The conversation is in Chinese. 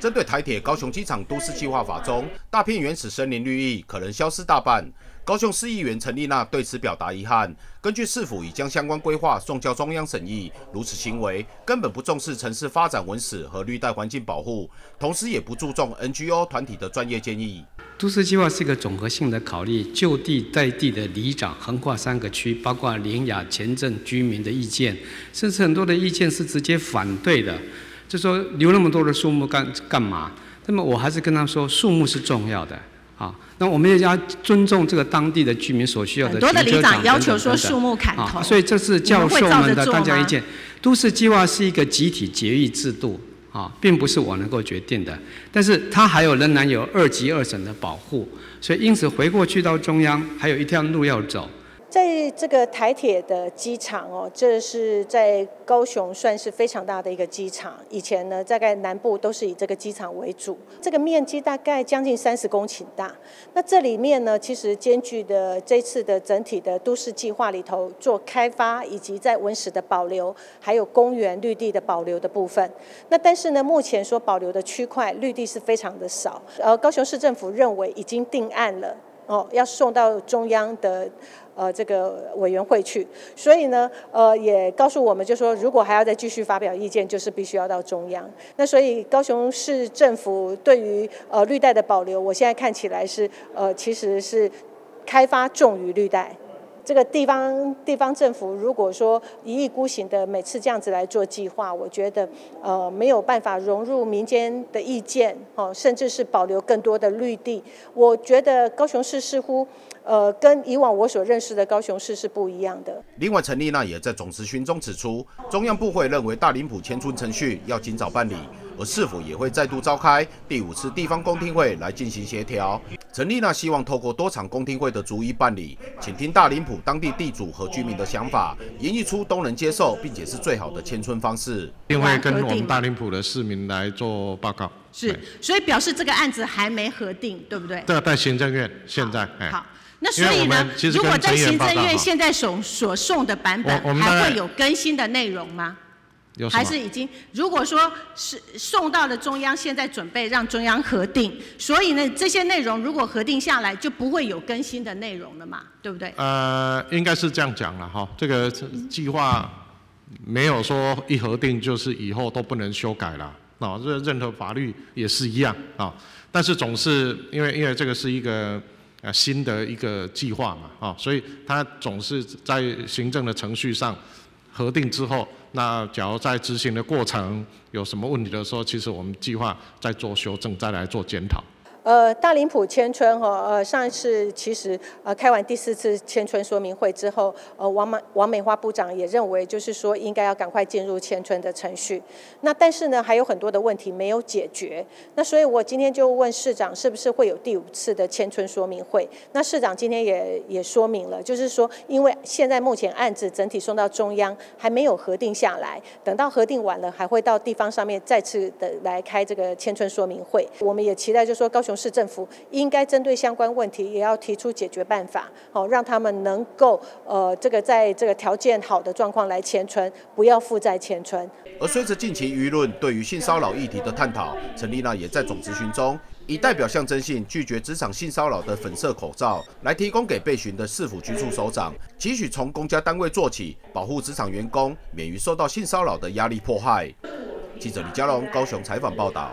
针对台铁高雄机场都市计划法中大片原始森林绿意可能消失大半，高雄市议员陈丽娜对此表达遗憾。根据市府已将相关规划送交中央审议，如此行为根本不重视城市发展文史和绿带环境保护，同时也不注重 NGO 团体的专业建议。都市计划是一个综合性的考虑，就地在地的里长横跨三个区，包括林雅前镇居民的意见，甚至很多的意见是直接反对的。就说留那么多的树木干干嘛？那么我还是跟他说，树木是重要的啊。那我们也要尊重这个当地的居民所需要的很多的里长要求说树木砍头，所以这是教授们的大家意见。都市计划是一个集体决议制度啊，并不是我能够决定的。但是它还有仍然有二级二审的保护，所以因此回过去到中央还有一条路要走。在这个台铁的机场哦，这是在高雄算是非常大的一个机场。以前呢，大概南部都是以这个机场为主。这个面积大概将近三十公顷大。那这里面呢，其实兼具的这次的整体的都市计划里头做开发，以及在文史的保留，还有公园绿地的保留的部分。那但是呢，目前所保留的区块绿地是非常的少。呃，高雄市政府认为已经定案了。哦，要送到中央的呃这个委员会去，所以呢，呃也告诉我们，就说如果还要再继续发表意见，就是必须要到中央。那所以高雄市政府对于呃绿带的保留，我现在看起来是呃其实是开发重于绿带。这个地方地方政府如果说一意孤行的每次这样子来做计划，我觉得呃没有办法融入民间的意见哦，甚至是保留更多的绿地。我觉得高雄市似乎呃跟以往我所认识的高雄市是不一样的。另外，陈丽娜也在总咨询中指出，中央部会认为大林埔迁村程序要尽早办理。而是否也会再度召开第五次地方公听会来进行协调？陈丽娜希望透过多场公听会的逐一办理，请听大林埔当地地主和居民的想法，演绎出都能接受并且是最好的迁村方式。定会跟我们大林埔的市民来做报告。是，所以表示这个案子还没核定，对不对？对，在行政院现在。好，那所以呢，如果在行政院现在所所送的版本，还会有更新的内容吗？还是已经，如果说是送到了中央，现在准备让中央核定，所以呢，这些内容如果核定下来，就不会有更新的内容了嘛，对不对？呃，应该是这样讲了哈，这个计划没有说一核定就是以后都不能修改了，啊，任任何法律也是一样啊，但是总是因为因为这个是一个呃新的一个计划嘛，啊，所以它总是在行政的程序上。核定之后，那假如在执行的过程有什么问题的时候，其实我们计划再做修正，再来做检讨。呃，大林埔迁村哈，呃，上一次其实呃开完第四次迁村说明会之后，呃，王美王美花部长也认为，就是说应该要赶快进入迁村的程序。那但是呢，还有很多的问题没有解决。那所以我今天就问市长，是不是会有第五次的迁村说明会？那市长今天也也说明了，就是说，因为现在目前案子整体送到中央还没有核定下来，等到核定完了，还会到地方上面再次的来开这个迁村说明会。我们也期待，就是说高雄。市政府应该针对相关问题，也要提出解决办法，好让他们能够呃这个在这个条件好的状况来前存，不要负债前存。而随着近期舆论对于性骚扰议题的探讨，陈丽娜也在总咨询中，以代表象征性拒绝职场性骚扰的粉色口罩，来提供给被询的市府局处首长，期许从公家单位做起，保护职场员工免于受到性骚扰的压力迫害。记者李佳龙高雄采访报道。